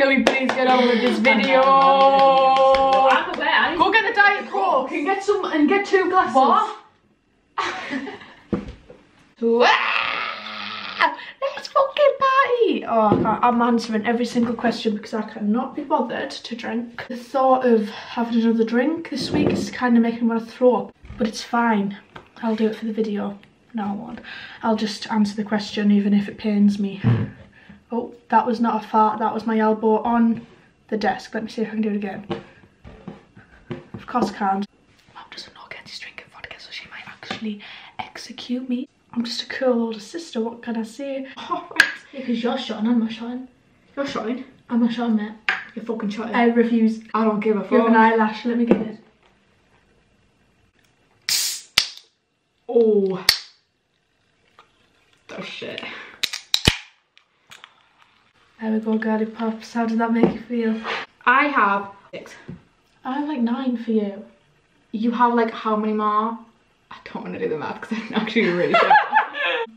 Can we please get on with this video? I'm aware. I Go get the diet coke and get some and get two glasses. What? Let's fucking party! Oh, I can't. I'm answering every single question because I cannot be bothered to drink. The thought of having another drink this week is kind of making me want to throw up, but it's fine. I'll do it for the video. No, I won't. I'll just answer the question even if it pains me. Oh, that was not a fart. That was my elbow on the desk. Let me see if I can do it again. Of course I can't. Mom doesn't know Kenzi's drinking vodka, so she might actually execute me. I'm just a cool older sister, what can I say? Oh, right. Because you're shotting, I'm not shotting. You're showing. I'm not shotting, mate. You're fucking shotting. I refuse. I don't give a fuck. You have an eyelash, let me get it. Oh. That shit. There we go, girly pops. How did that make you feel? I have six. I have like nine for you. You have like how many more? I don't want to do the math because I'm actually really sure.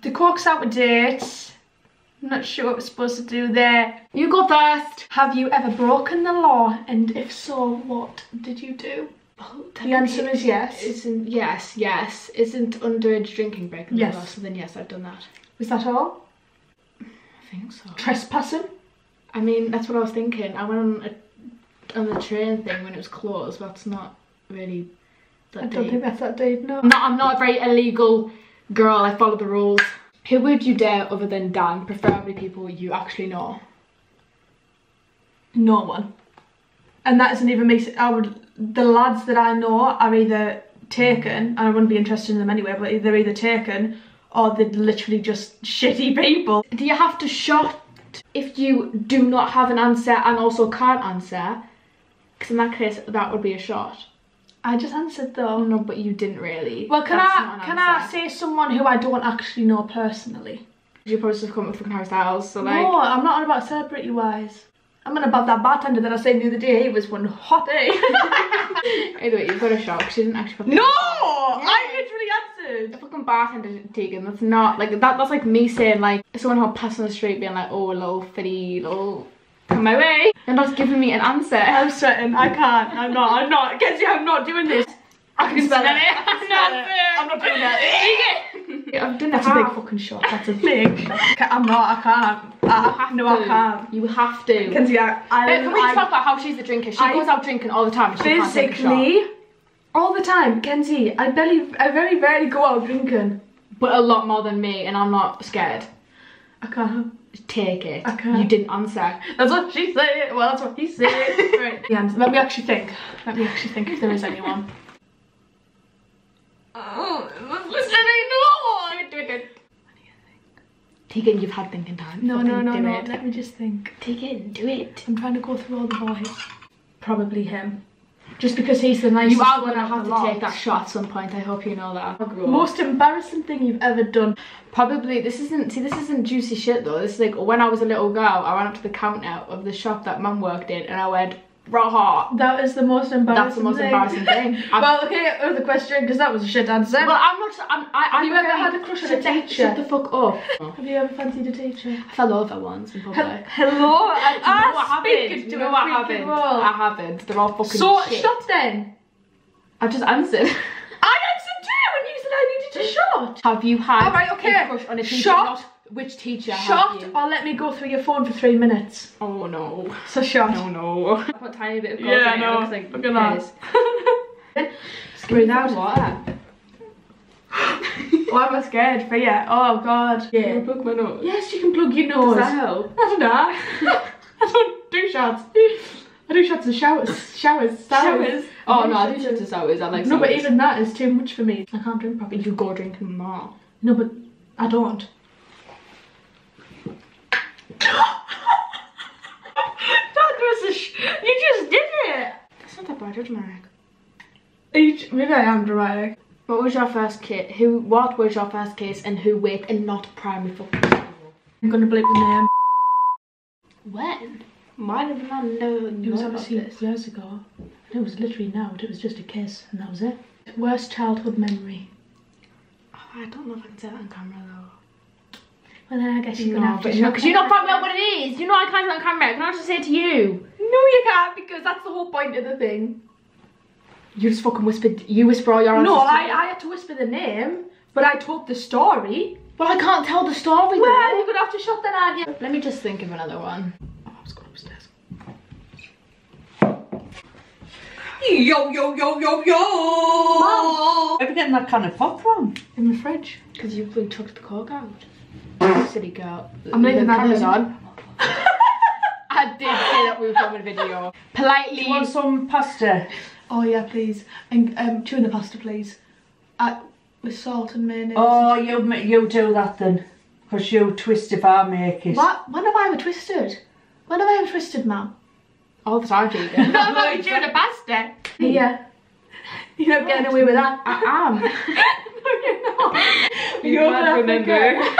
The coke's out of date. I'm not sure what we're supposed to do there. you go first. Have you ever broken the law? And if so, what did you do? Oh, the answer is yes. Isn't yes, yes. Isn't underage drinking breaking Yes. the law? So then yes, I've done that. Was that all? I think so. Trespassing? I mean, that's what I was thinking. I went on a, on the train thing when it was closed. But that's not really that I don't deep. think that's that deep, no. I'm not, I'm not a very illegal girl. I follow the rules. Who would you dare other than Dan? Preferably people you actually know. No one. And that isn't even me. I would. The lads that I know are either taken, and I wouldn't be interested in them anyway. But they're either taken or they're literally just shitty people. Do you have to shot if you do not have an answer and also can't answer? Because in that case, that would be a shot. I just answered though. No, but you didn't really. Well, can That's I an can I say someone who I don't actually know personally? You probably just come up with fucking Harry Styles, so like. no, I'm not on about celebrity wise. I'm on about that bartender that I said the other day. He was one hot eh? Either way, you've got a shot because you didn't actually. no, answer. I answered. A fucking bartender Teagan, that's not like that that's like me saying like someone who passing on the street being like, oh a little fitty little come my way. You're not giving me an answer. I'm sweating. I can't. I'm not. I'm not. Kenzi, I'm not doing this. I can smell it. I'm not it. I'm not doing that. I've done That's a big fucking shot. That's a big. I'm not. I can't. I, no, I can't. You have to. Kenzi, I, I, Can we I talk about how she's a drinker? She I- goes out drinking all the time. and all the time, Kenzi. I barely, I very rarely go out drinking. but a lot more than me, and I'm not scared. I can't. Take it. I can't. You didn't answer. That's what she said. Well, that's what he said. right. Yeah, let me actually think. Let me actually think if there is anyone. Oh, listening no Do it, do it. Teagan, you've had thinking time. No, no, no, no. it. Let me just think. Teagan, do it. I'm trying to go through all the boys. Probably him. Just because he's the nicest You are one gonna out have to lot. take that shot at some point. I hope you know that. Oh, Most embarrassing thing you've ever done. Probably this isn't see this isn't juicy shit though. This is like when I was a little girl, I went up to the counter of the shop that mum worked in and I went, raw That is the most embarrassing That's the most thing. embarrassing thing. Well, okay, oh, other question, because that was a shit answer. Well, I'm not. I'm, I, Have you ever had a crush on a Shut teacher? Shut the fuck up. Have you ever fancied a teacher? I fell over once in public. Hello? I, no, I speak haven't. to No, a I freaking haven't. I haven't. They're all fucking So, shit. shot then. I've just answered. I answered too when you said I needed a shot. have you had Alright, okay. a crush on a teacher? Shot. Which teacher you? or let me go through your phone for three minutes. Oh no. So shot. Oh, no, no. I put a tiny bit of coke Yeah. It looks like Look at that. piss. Breathe out. water. Why am I scared for you? Oh god. Can I Yeah. plug my nose? Yes, you can plug your nose. Does that help? I don't know. I don't do shots. I do shots of showers. Showers. Showers. Oh no, I do shots of sours. I like No, but even that is too much for me. I can't drink properly. you go drinking more. No, but I don't. that was a sh- You just did it! That's not that bad, is it, Marek? Each- Maybe I am dramatic. What was your first kiss? Who? What was your first kiss, and who with, and not primary fucking school? I'm gonna bleep the name. When? Why did I know? It was obviously years ago. It was literally now. It was just a kiss, and that was it. Worst childhood memory. Oh, I don't know if I can say that on camera though. Well, then I guess you're gonna have to no, because you're not out what it is. You know I can't say it on camera. Can I just say it to you? No, you can't because that's the whole point of the thing. You just fucking whispered. You whisper all your answers. No, I. I had to whisper the name, but I told the story. Well, I can't tell the story. Well, though. you're gonna have to shut that out. Yeah. Let me just think of another one. Oh, I was going upstairs. Yo, yo, yo, yo, yo! Where are we getting that kind of pop from? In the fridge. Because you really took the cork out. Silly girl. I'm leaving the camera's on. I did say that we were filming a video. Politely. Do you want some pasta? Oh yeah, please. And um, tuna pasta, please. Uh, with salt and mayonnaise. Oh, you ma- you do that then. Because you twist if I make it. What? When have I ever twisted? When have I ever twisted, ma'am? all the time, Teagan. I'm having tuna pasta. Yeah. You're not getting away with that. I am. no, you're not. You You're can't an remember.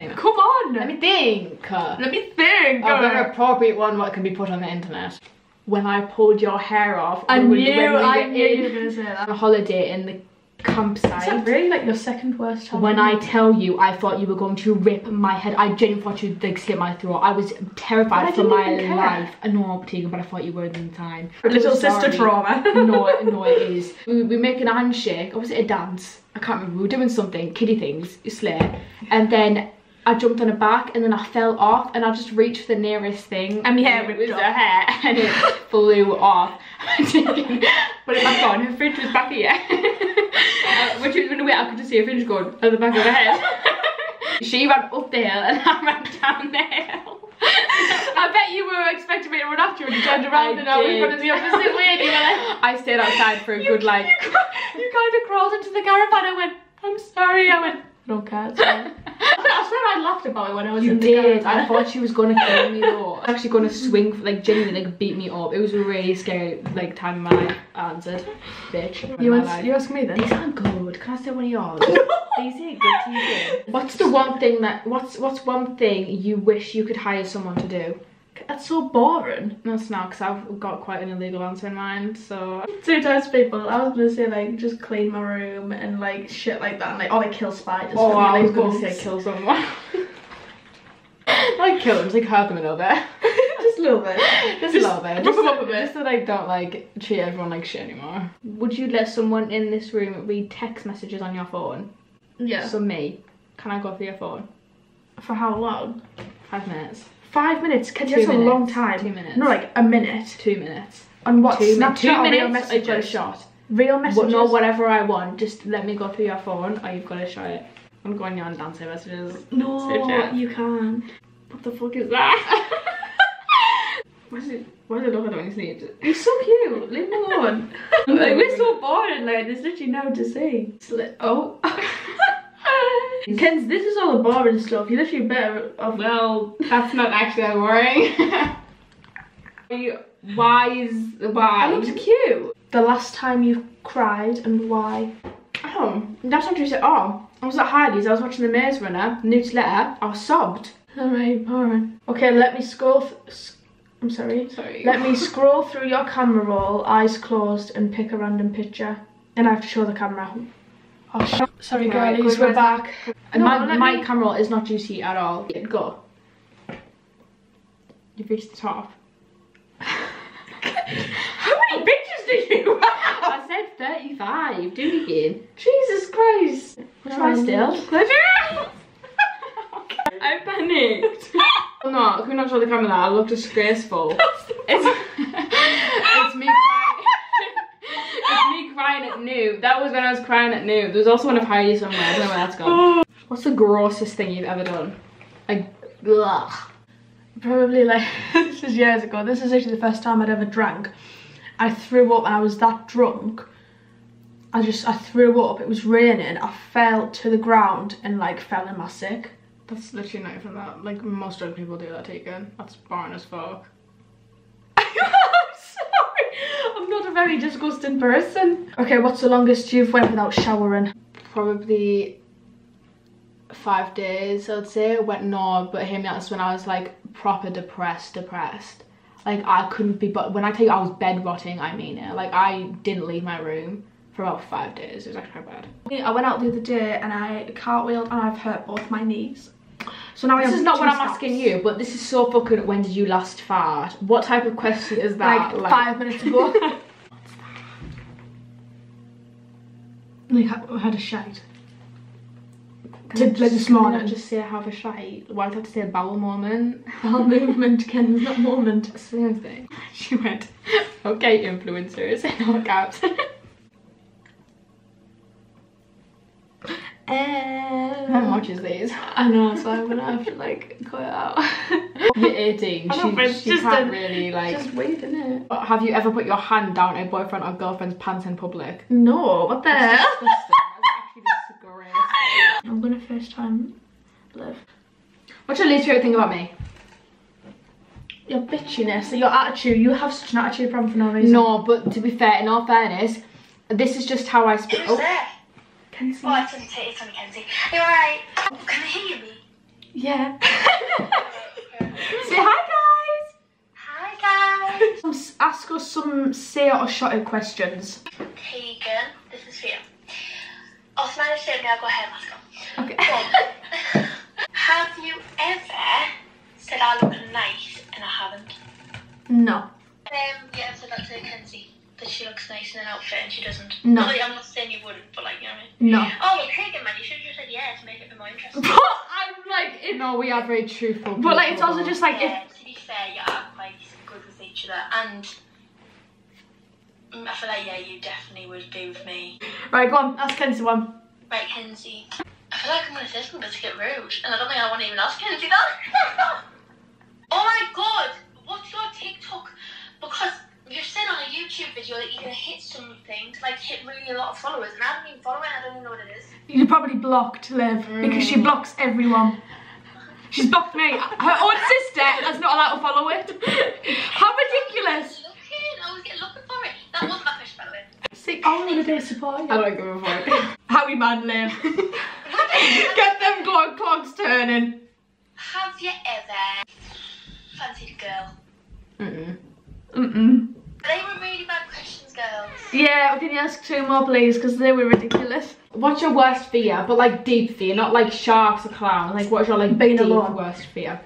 Come on. Let me think. Let me think. got an appropriate one what can be put on the internet. When I pulled your hair off, I knew, when we I knew you were gonna say that. on a holiday in the Is that campsite. really like your second worst time? When I tell you, I thought you were going to rip my head. I genuinely thought you'd like slit my throat. I was terrified I for my life. I know, Teagan, but I thought you were at the time. little I'm sister trauma. no, no, it is. We we were making a handshake, or was it a dance? I can't remember. We were doing something, kiddie things, you slay. And then I jumped on her back, and then I fell off, and I just reached for the nearest thing. And my hair it ripped was off. her hair, and it flew off. Put it back on. Her fringe was back here. uh, when she was running away, I could just see her fringe going at the back of her head. she ran up the hill, and I ran down the hill. I bet you were expecting me to run after you and you turned around I and I was running the opposite way and you were like, I stayed outside for a good like. you, you kind of crawled into the caravan. I went, I'm sorry. I went, I don't care. I swear I laughed about it when I was You in the did. I thought she was gonna kill me though. Actually gonna swing, like genuinely, like beat me up. It was a really scary like time in my life. I answered, bitch. You, ans- you ask me then. These aren't good. Can I say one of yours? These are good to you. What's the one thing that? What's what's one thing you wish you could hire someone to do? That's so boring. No, it's not, because I've got quite an illegal answer in mind. So Two people, I was gonna say like just clean my room and like shit like that, and like oh like kill spiders. Oh, I like, was gonna say kill someone. Not kill them, just like hurt them a little bit. just a little bit. Just, a little bit. Just, up a bit. just so they don't like treat everyone like shit anymore. Would you let someone in this room read text messages on your phone? Yeah. So me, can I go through your phone? For how long? Five minutes. Five minutes. Can that's a long time. Two minutes. No, like a minute. Two minutes. On what? Two, Snapchat two or real minutes. I've got a shot. Real messages. no, whatever I want. Just let me go through your phone, or you've got to show it. I'm going on dancing messages. No, Snapchat. you can't. What the fuck is that? why is it? Why does it look when you sneeze? You're so cute. Leave me alone. like, we're so boring. Like there's literally no to say. It's like, oh. Mm. Ken's, this is all the boring stuff. You're literally better off. Well, that's not actually that boring. why is I why? looked cute. The last time you cried and why? Oh, that's what you said. Oh, I was at Heidi's. I was watching The Maze Runner. Newsletter. I was sobbed. Alright, boring. Okay, let me scroll. Th- s- I'm sorry. Sorry. Let me scroll through your camera roll, eyes closed, and pick a random picture. And I have to show the camera. Oh, sh- sorry, girlies, we're back. And No, my my me- camera roll is not juicy at all. Go. You've reached the top. How many pictures did you have? I said 35. Do it again. Jesus Christ. What's my still? I panicked. No, can we not show the camera that? I look disgraceful. It's me crying. it's me crying at Newt. That was when I was crying at Newt. There's also one of Heidi somewhere. I don't know where that's gone. What's the grossest thing you've ever done? Like, ugh. Probably like, this is years ago. This is actually the first time I'd ever drank. I threw up and I was that drunk. I just, I threw up. It was raining. I fell to the ground and like fell in my sick. That's literally not even that. Like, most drunk people do that, Teagan. That's boring as fuck. I'm sorry. I'm not a very disgusting person. Okay, what's the longest you've went without showering? Probably five days, I'd say. Went no, but hear me out. That's when I was like proper depressed, depressed. Like I couldn't be, but when I tell you I was bed rotting, I mean it. Like I didn't leave my room for about five days. It was actually quite bad. I went out the other day and I cartwheeled and I've hurt both my knees. So now This is not what two I'm scalps. asking you, but this is so fucking. When did you last fart? What type of question is that? Like, five minutes ago. like I had a shite. Did, like, this can I morning. just say I have a shite? Why do I have to say a bowel moment? Bowel movement, Ken's not moment. Same thing. She went, okay, influencers, in all caps. Um, Mum watches these. I know, so I'm gonna have to like cut it out. You're 18. I know, She, it's she just can't a- really like. Just weird, isn't it? Have you ever put your hand down a boyfriend or girlfriend's pants in public? No, what the That's hell? disgusting. That's actually disgraceful. I'm gonna FaceTime Liv. What's your least favorite thing about me? Your bitchiness, your attitude. You have such an attitude problem for no reason. No, but to be fair, in all fairness, this is just how I speak. Who's Oh, there? Kenzi. Oh, it's only, Kenzi. Are you alright? Oh, can I hear me? Yeah. say hi, guys. Hi guys. Ask us some say or shotted questions. Teagan, this is for you. Oh, smile and shit, now go ahead, let's go. Okay. Well, have you ever said I look nice and I haven't? no. Um, yeah, I said that to Kenzi. That she looks nice in an outfit and she doesn't. No. Not I'm not saying you wouldn't, but like, you know what I mean? No. Oh, well, Teagan, man, you should have just said yeah to make it a bit more interesting. But I'm like, it, No, we are very truthful. but like it's also just like if yeah, to be fair, you are quite good with each other, and I feel like yeah, you definitely would be with me. right, go on, ask Kenzi one. Right, Kenzi. I feel like I'm gonna say something that's a bit rude, and I don't think I want to even ask Kenzi that. oh my god, a YouTube video you're gonna hit something to like hit really a lot of followers, and I haven't even followed it. I don't even know what it is. You probably blocked Liv because she mm. blocks everyone. She's blocked me. Her own sister is not allowed to follow it. How ridiculous! Looking, I was getting looking for it. That wasn't my fish, by the way. See, I'm gonna do is support you. I don't give a fuck. How we mad Liv. Get them glow clogs turning. Have you ever fancied a girl? Mm-mm. Mm-mm. They were really bad questions, girls. Yeah, can you ask two more please? Because they were ridiculous. What's your worst fear? But like deep fear, not like sharks or clowns. Like what's your like Being deep alone. worst fear?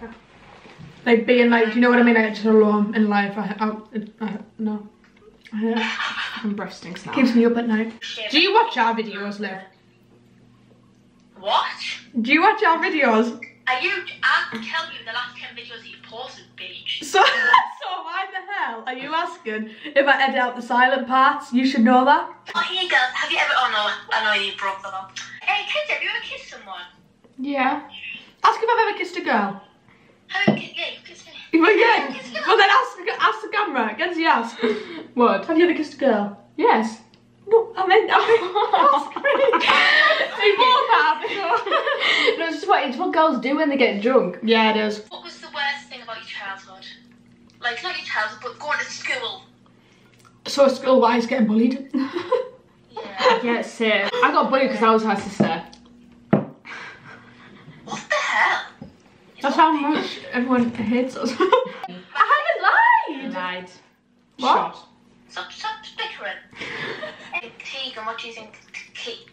Like being like, do you know what I mean? Like just alone in life. I, I, I no. I, I'm breath stinks now. keeps me up at night. Shit. Do you watch our videos, Liv? What? Do you watch our videos? Are you? I'll tell you the last 10 videos that you posted, bitch. So, so why the hell are you asking if I edit out the silent parts? You should know that. Oh, here, girls. Have you ever. Oh, no. I know you broke that up. Hey, kids, have you ever kissed someone? Yeah. Ask if I've ever kissed a girl. Have you kissed. Yeah, you've kissed me. Well, yeah. Well, then ask, ask the camera. Kenzi, ask. What? Have you ever kissed a girl? Yes. No, I meant ask me. We both have. no, it's just what it's what girls do when they get drunk. Yeah, it is. What was the worst thing about your childhood? Like, not your childhood, but going to school. So school-wise, getting bullied. Yeah. Yeah, same. I got bullied because I was her sister. what the hell? That's how much everyone hates us. I haven't lied. You Lied. What? Shot. Stop, stop bickering. Hey, Teagan, what do you think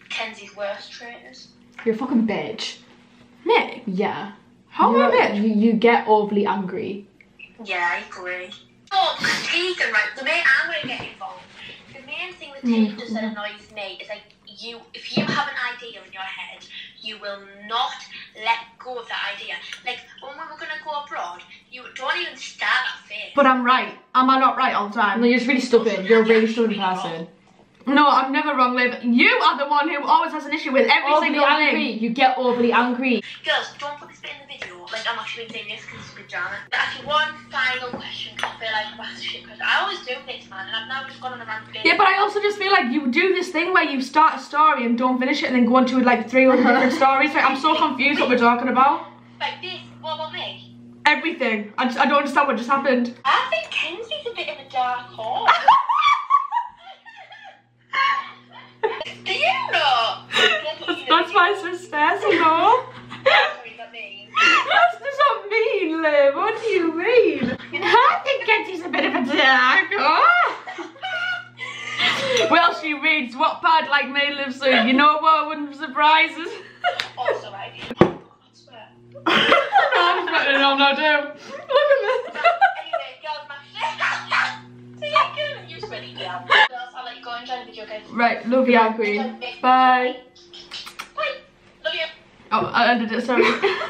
Kenzi's worst trait is? You're a fucking bitch. Me? Yeah. How am I a You're- bitch? You, you get overly angry. Yeah, I agree. Oh, Teagan, right, the main, I'm going to get involved. The main thing that Mm. Teagan does that annoys me is like, you, if you have an idea in your head, you will not let go of that idea. Like, when we were going to go abroad, you don't even start at face. But I'm right. Am I not right all the time? No, you're just really stupid. You're a really stupid person. No, I'm never wrong, Liv. You are the one who always has an issue with every Overly single angry. thing. You get overly angry. Girls, don't put this bit in the video. Like, I'm actually saying this because it's a big drama. But actually, one final question. 'cause I feel like I'm asked shit question. I always do this, man, and I've now just gone on a rant. Yeah, but I also just feel like you do this thing where you start a story and don't finish it and then go into like 300 different stories. Like, I'm so confused what we're talking about. Like this, what about me? Everything. I, just, I don't understand what just happened. I think Kenzi's a bit of a dark horse. That's why it's so no. Sorry, not. That does not mean, Liv. What do you mean? I think Kenzi's a bit of a dark. Well, she reads what part like me lives so you know what I wouldn't surprise us. Also, I do. I swear. putting on now too. Look at this. Anyway, girls, my See you sweaty, yeah. Girls, I'll let you go enjoy the video, guys. Right, love you, Queen. Bye. Bye. Love you. Oh, I ended it, sorry.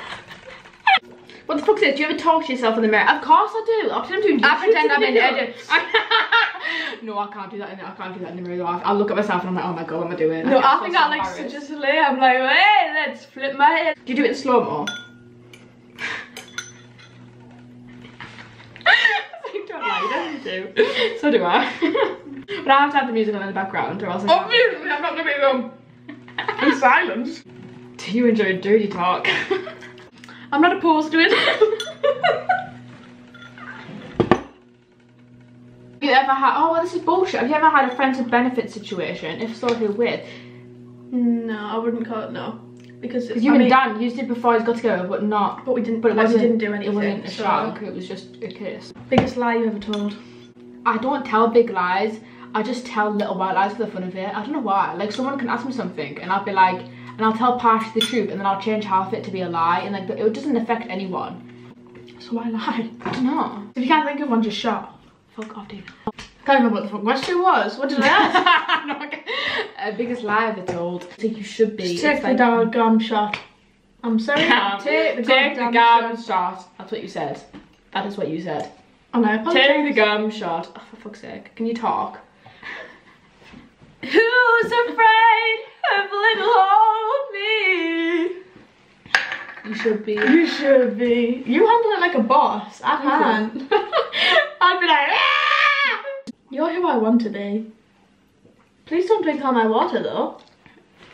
What the fuck is this? Do you ever talk to yourself in the mirror? Of course I do. I pretend I'm doing I pretend I'm in videos. edits. no, I can't do that. In, I can't do that in the mirror. I, I look at myself and I'm like, oh my god, what am I doing? No, get I so think I like embarrassed. such a silly. I'm like, hey, let's flip my head. Do you do it in slow mo? you don't like it, don't? So do I. but I have to have the music on in the background or else I can't. Obviously, I'm not gonna be them in silence. Do you enjoy dirty talk? I'm not opposed to it. Have you ever had, oh well this is bullshit, have you ever had a friends with benefits situation? If so, who with? no, I wouldn't call it no. Because Because you I and mean, Dan used it before he's got together, but not. but we didn't. But it we wasn't, we didn't do anything. It wasn't a so- shank, it was just a kiss. Biggest lie you ever told? I don't tell big lies. I just tell little white lies for the fun of it. I don't know why. Like someone can ask me something and I'll be like, and I'll tell partially the truth and then I'll change half it to be a lie and like it doesn't affect anyone. So why lie? I don't know. If you can't think of one, just shut. Fuck off, dude. Can't remember what the fuck question was. What did I ask? no, okay. uh, biggest lie I've ever told. I think you should be. Just take the like- doggone shot. I'm sorry. Take the take the goddamn shot. That's what you said. That is what you said. And I apologize. Take the gum shot. Oh, for fuck's sake. Can you talk? Who's afraid of little old me? You should be. You should be. You handle it like a boss. I can't. I'd be like, "Ah!" You're who I want to be. Please don't drink all my water though.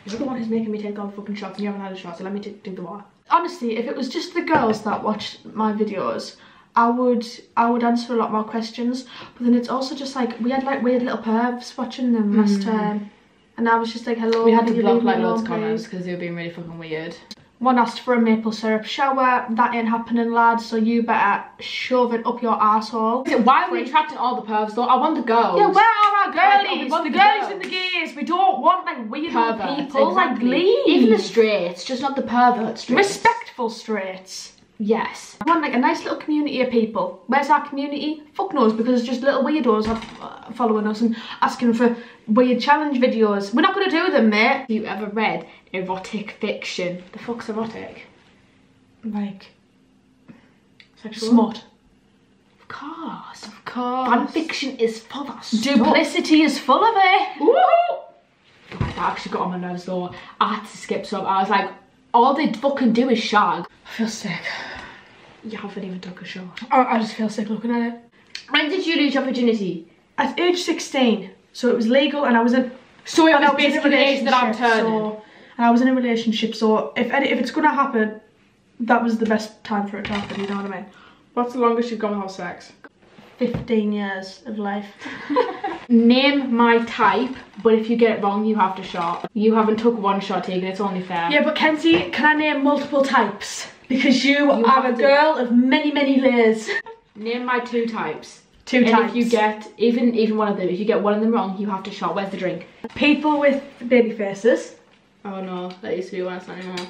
You're the one who's making me take all the fucking shots and you haven't had a shot, so let me t- drink the water. Honestly, if it was just the girls that watch my videos, I would I would answer a lot more questions. But then it's also just like we had like weird little pervs watching them last time. And I was just like, hello, Hmm. We had to block like loads of comments because they were being really fucking weird. One asked for a maple syrup shower. That ain't happening, lad. So you better shove it up your asshole. Why are we attracting all the pervs though? I want the girls. Yeah, where are our Like, girlies? want the the girlies girls. and the gays. We don't want like weird perverts, people. Like leave. Even the straights, just not the perverts. straights. respectful straights. Yes. I want like a nice little community of people. Where's our community? Fuck knows because it's just little weirdos uh, following us and asking for weird challenge videos. We're not gonna do them, mate. Have you ever read erotic fiction? The fuck's erotic? Like Sexual? smut. Of course. Of course. Fan fiction is full of stuff. Duplicity is full of it. Woo! That actually got on my nerves though. I had to skip some. I was like, all they fucking do is shag. I feel sick. You haven't even took a shot. I, I just feel sick looking at it. When did you lose your virginity? At age 16, so it was legal and I was in So it was basically the age that I'm turning. So, and I was in a relationship, so if any, if it's gonna happen, that was the best time for it to happen. You know what I mean? What's the longest you've gone without sex? 15 years of life. Name my type, but if you get it wrong, you have to shot. You haven't took one shot, Teagan. It's only fair. Yeah, but Kenzi, can I name multiple types? Because you, are a to. girl of many, many layers. Name my two types. Two and types. if you get even even one of them, if you get one of them wrong, you have to shot. Where's the drink? people with baby faces. Oh no, that used to be one. It's not anymore.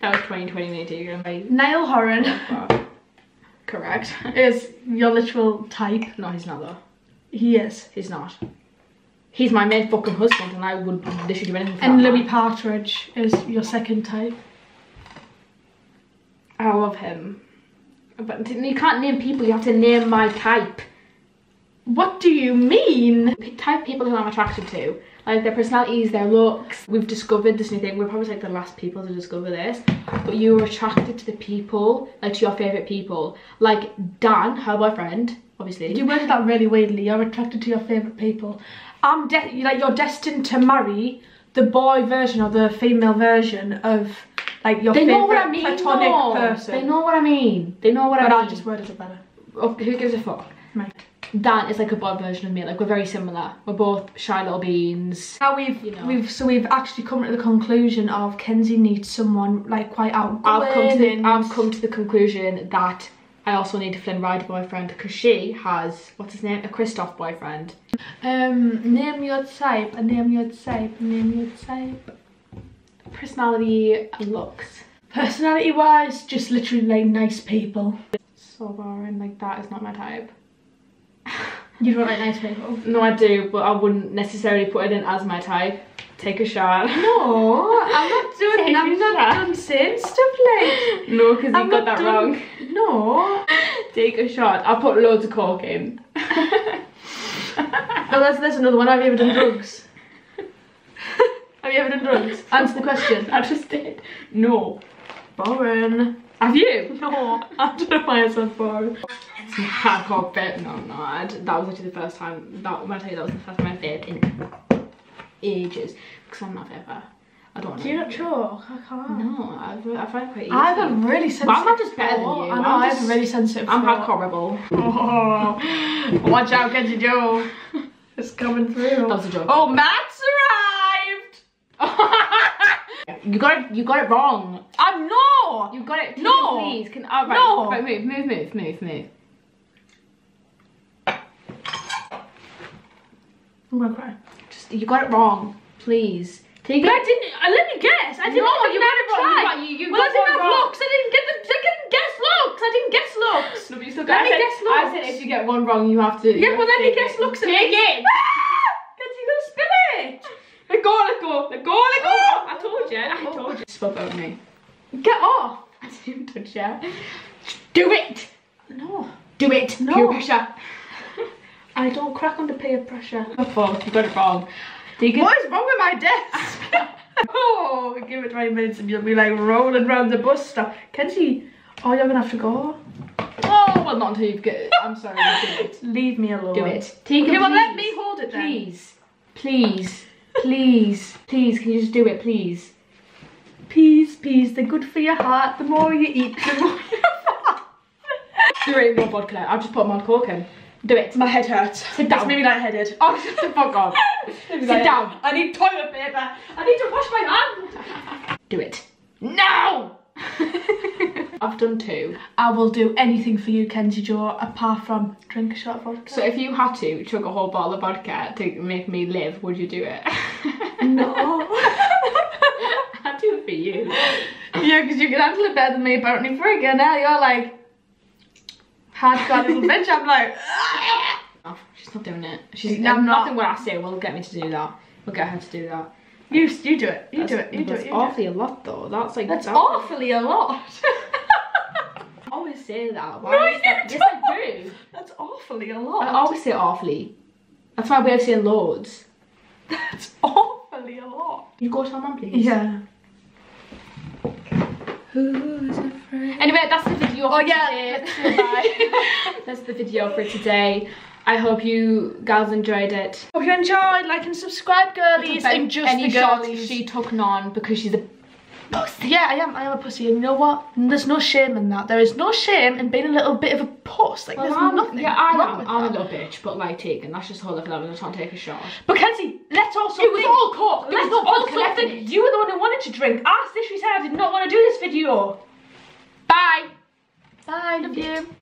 That was 2020 me, Teagan. Niall Horan oh, Correct. is your literal type. no, he's not though. He is. He's not. He's my main fucking husband, and I would literally do anything for And that Louis man. Partridge is your second type. I love him. But you can't name people. You have to name my type. What do you mean? P- type of people who I'm attracted to. Like their personalities, their looks. We've discovered this new thing. We're probably like the last people to discover this. But you are attracted to the people, like to your favourite people. Like Dan, her boyfriend, obviously. You worded that really weirdly. You're attracted to your favourite people. I'm de- like you're destined to marry the boy version or the female version of like your they favourite know what I mean. platonic person. They know what I mean. They know what but I I mean. just worded it better. Oh, who gives a fuck? Right. Dan is like a boy version of me. Like we're very similar. We're both shy little beans. Now we've You know. we've so we've actually come to the conclusion of Kenzi needs someone like quite outgoing. I've come to the, I've come to the conclusion that I also need a Flynn Rider boyfriend because she has what's his name a Kristoff boyfriend. Um, name your type, and name your type, name your type. Personality looks. Personality wise, just literally like nice people. So boring. Like that is not my type. You don't like nice people? No, I do, but I wouldn't necessarily put it in as my type. Take a shot. No, I'm not doing. I'm not shot. done saying stuff like. No, because you got that done- wrong. No. Take a shot. I'll put loads of coke in. Oh, that's, that's another one. Have you ever done drugs? Have you ever done drugs? Answer the question. I just did. No. Boring. Have you? No, I don't know why I said boring. My hardcore bit. No, no. I d- that was actually the first time. That when I tell you that was the first time I vaped in ages. Because I'm not ever. I don't want Do you not choke? I can't. No, I, I find it quite easy. I have a really sensitive. Well, I'm not just better than you. I know. I'm just- really sensitive. I'm hardcore rebel. Oh, watch out, Kenzi Joe. It's coming through. That was a joke. Oh, Matt's arrived. you got it. You got it wrong. I'm no. You got it. Can No. Please. Can. Oh, right. No. Right. Move. Move. Move. Move. Move. Oh I'm gonna cry. Just. You got it wrong. Please. Take But it. I didn't. I let me guess. I didn't. No, you got it wrong. try. You got- you- you well, I didn't have wrong. looks. I didn't get the. I didn't guess looks. I didn't guess looks. No, but you still Let got me I said- guess I said if you get one wrong, you have to. Yeah, well, let me guess it. looks. Take it. Ah! Because you gonna spill it. Let go. Let go. Let go. Let go. I told you. I told you. Spoke over me. Get off. I didn't touch you. Do it. No. Do it. No. Peer pressure. I don't crack under peer pressure. Oh, fuck. You got it wrong. It. What is wrong with my desk? oh, give it 20 minutes and you'll be like rolling around the bus stop. Kenzi, oh, you're gonna have to go. Oh, well, not until you get. I'm sorry. It. Leave me alone. Do it. Take Okay, it. well, let me hold it then. Please. Please. Please. Please. Can you just do it, please? Peas, peas, they're good for your heart. The more you eat, the more you Do it in more vodka. I'll just put more coke in. Do it. My head hurts. Sit down. It's maybe lightheaded. Oh, shut the fuck up. Sit down. I need toilet paper. I need to wash my hand. Do it. No! I've done two. I will do anything for you, Kenzi Joe, apart from drink a shot of vodka. So if you had to chug a whole bottle of vodka to make me live, would you do it? no. I'd do it for you. yeah, because you can handle it better than me, apparently. Friggin' now you're like hardcore little bitch. I'm like, Oh, she's not doing it. She's No, I'm not. nothing what I say will get me to do that. We'll get her to do that. you, you do it. You do That's- it. You do it. You do it. awfully a lot though. That's like That's awfully a lot. I always say that. Why No, you that? Yes. I do. That's awfully a lot. I always say awfully. That's my way of saying loads. That's awfully a lot. You go tell mum, please. Yeah. Anyway, that's the video Oh for yeah. today. Let's say bye. That's the video for today. I hope you guys enjoyed it. Hope you enjoyed. Like and subscribe, girlies. I'm just Any the girlies. she took none because she's a pussy. Yeah, I am. I am a pussy, and you know what? There's no shame in that. There is no shame in being a little bit of a puss. Like there's I'm- nothing. Yeah, I am. I'm a little bitch, but like taken. That's just a whole other level. I can't take a shot. But Kenzi, let's also. It was think- all. There Let's also vodka left in think you were the one who wanted to drink. I literally said I did not want to do this video. Bye. Bye. Love you.